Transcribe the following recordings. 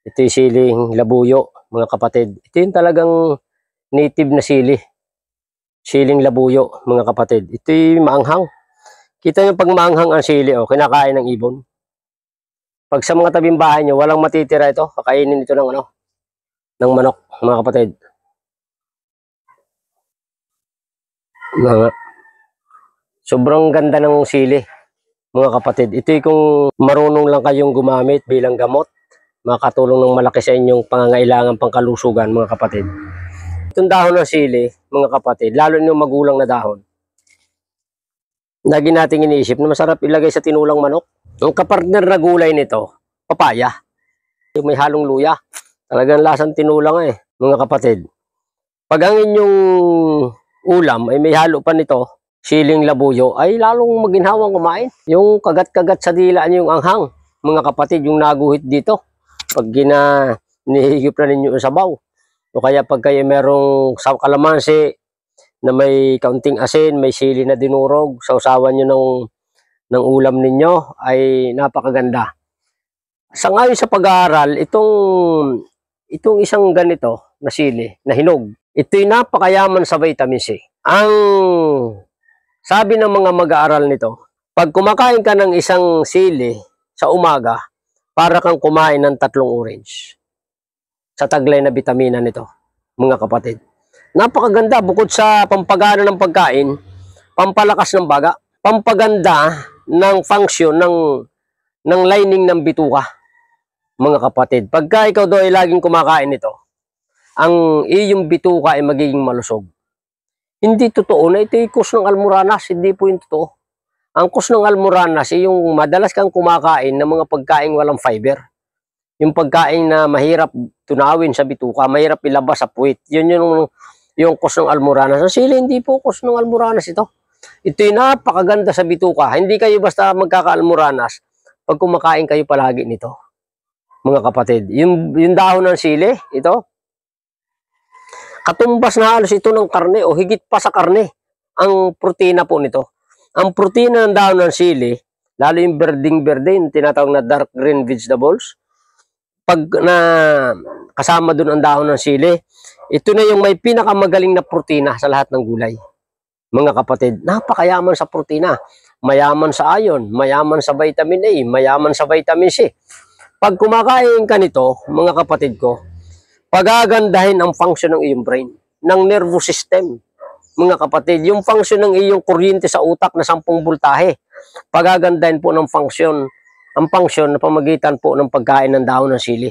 Ito yung siling labuyo, mga kapatid. Ito yung talagang native na sili. Siling labuyo, mga kapatid. Ito yung maanghang. Kita nyo pag maanghang ang sili, oh, kinakain ng ibon. Pag sa mga tabing bahay nyo, walang matitira ito. Kakainin ito ng ano, ng manok, mga kapatid. Mga, sobrang ganda ng sili, mga kapatid. Ito yung kung marunong lang kayong gumamit bilang gamot, makatulong ng malaki sa inyong pangangailangan pangkalusugan, mga kapatid. Itong dahon ng sili, mga kapatid, lalo yung magulang na dahon, lagi nating iniisip na masarap ilagay sa tinulang manok. Ang kapartner na gulay nito, papaya. Yung may halong luya. Talagang lasang tinulang eh, mga kapatid. Pag ang inyong ulam ay may halo pa nito, siling labuyo, ay lalong maginhawang kumain. Yung kagat-kagat sa dila niyo yung anghang, mga kapatid, yung naguhit dito. Pag gina, nihigip na ninyo yung sabaw. O kaya pag kayo merong kalamansi na may kaunting asin, may sili na dinurog, sausawan nyo ng, ng ulam ninyo ay napakaganda. Sa ngayon sa pag-aaral, itong, itong isang ganito na sili, na hinog, ito'y napakayaman sa vitamin C. Ang sabi ng mga mag-aaral nito, pag kumakain ka ng isang sili sa umaga, para kang kumain ng tatlong orange sa taglay na bitamina nito, mga kapatid. Napakaganda bukod sa pampagana ng pagkain, pampalakas ng baga, pampaganda ng function ng ng lining ng bituka, mga kapatid. Pagka ikaw daw ay laging kumakain nito, ang iyong bituka ay magiging malusog. Hindi totoo na ito ng almoranas, hindi po yung totoo. Ang kus ng almoranas yung madalas kang kumakain ng mga pagkain walang fiber. Yung pagkain na mahirap tunawin sa bituka, mahirap ilabas sa puwit. Yun yung, yung kus ng almoranas. Ang hindi po kus ng almoranas ito. Ito yung napakaganda sa bituka. Hindi kayo basta magkaka-almoranas pag kumakain kayo palagi nito. Mga kapatid, yung, yung dahon ng sili, ito, katumbas na halos ito ng karne o higit pa sa karne ang protina po nito. Ang protina ng dahon ng sili, lalo yung berding-berde, yung tinatawag na dark green vegetables, pag na kasama doon ang dahon ng sili, ito na yung may pinakamagaling na protina sa lahat ng gulay. Mga kapatid, napakayaman sa protina. Mayaman sa iron, mayaman sa vitamin A, mayaman sa vitamin C. Pag kumakain ka nito, mga kapatid ko, pagagandahin ang function ng iyong brain, ng nervous system. Mga kapatid, yung function ng iyong kuryente sa utak na 10 voltahe, pagagandahin po ng function, ang function na pamagitan po ng pagkain ng dahon ng sili.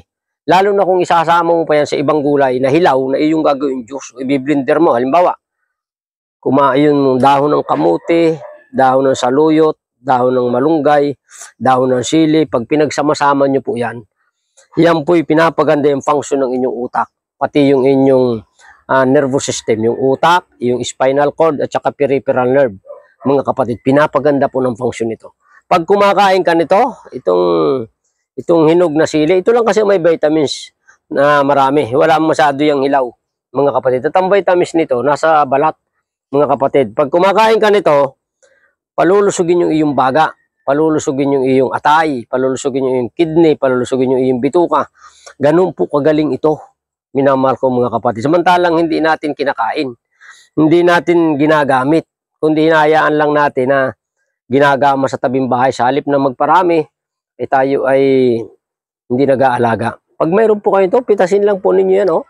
Lalo na kung isasama mo pa yan sa ibang gulay na hilaw na iyong gagawin juice, o i-blender mo, halimbawa, kumain yung dahon ng kamuti, dahon ng saluyot, dahon ng malunggay, dahon ng sili, pag pinagsama-sama nyo po yan, yan po'y pinapaganda yung function ng inyong utak, pati yung inyong uh, nervous system, yung utak, yung spinal cord, at saka peripheral nerve. Mga kapatid, pinapaganda po ng function nito. Pag kumakain ka nito, itong, itong hinog na sili, ito lang kasi may vitamins na marami. Wala masyado yung hilaw, mga kapatid. At ang vitamins nito, nasa balat, mga kapatid. Pag kumakain ka nito, palulusugin yung iyong baga, palulusugin yung iyong atay, palulusugin yung kidney, palulusugin yung iyong bituka. Ganun po kagaling ito, minamahal ko mga kapatid. Samantalang hindi natin kinakain, hindi natin ginagamit, kundi hinayaan lang natin na ginagama sa tabing bahay sa halip na magparami, eh tayo ay hindi nag-aalaga. Pag mayroon po kayo ito, pitasin lang po ninyo yan, oh.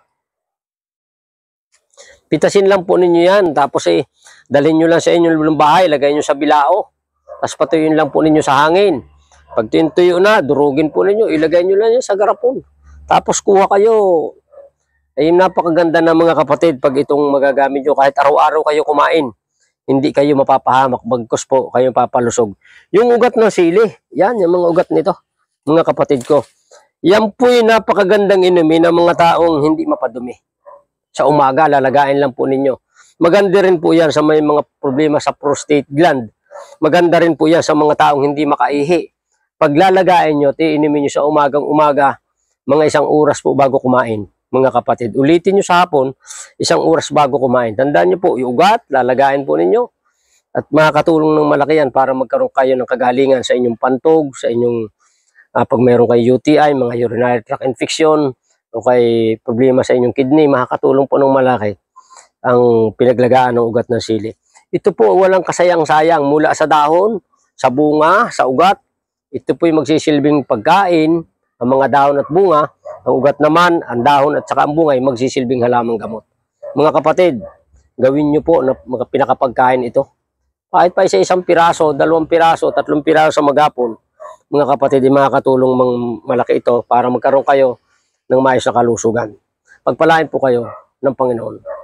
Pitasin lang po ninyo yan. Tapos eh, dalhin nyo lang sa inyong bahay, lagay nyo sa bilao. Tapos patuyun lang po ninyo sa hangin. Pag tuyo na, durugin po ninyo, ilagay nyo lang yan sa garapon. Tapos kuha kayo. Ay napakaganda ng mga kapatid pag itong magagamit nyo. Kahit araw-araw kayo kumain, hindi kayo mapapahamak. Bagkos po kayo papalusog. Yung ugat ng sili, yan, yung mga ugat nito, mga kapatid ko. Yan po yung napakagandang inumin ng mga taong hindi mapadumi. Sa umaga, lalagain lang po ninyo. Maganda rin po yan sa may mga problema sa prostate gland. Maganda rin po yan sa mga taong hindi makaihi. Pag lalagain nyo, inumin nyo sa umagang umaga, mga isang oras po bago kumain, mga kapatid. Ulitin nyo sa hapon, isang oras bago kumain. Tandaan nyo po, yung ugat, lalagain po ninyo. At makakatulong ng malaki yan para magkaroon kayo ng kagalingan sa inyong pantog, sa inyong Ah, pag mayroon kayo UTI, mga urinary tract infection, o kay problema sa inyong kidney, makakatulong po ng malaki ang pinaglagaan ng ugat ng sili. Ito po walang kasayang-sayang mula sa dahon, sa bunga, sa ugat. Ito po yung magsisilbing pagkain, ang mga dahon at bunga. Ang ugat naman, ang dahon at saka ang bunga ay magsisilbing halamang gamot. Mga kapatid, gawin nyo po na pinakapagkain ito. Kahit pa isa-isang piraso, dalawang piraso, tatlong piraso sa magapon, mga kapatid, makakatulong mang malaki ito para magkaroon kayo ng maayos na kalusugan. Pagpalain po kayo ng Panginoon.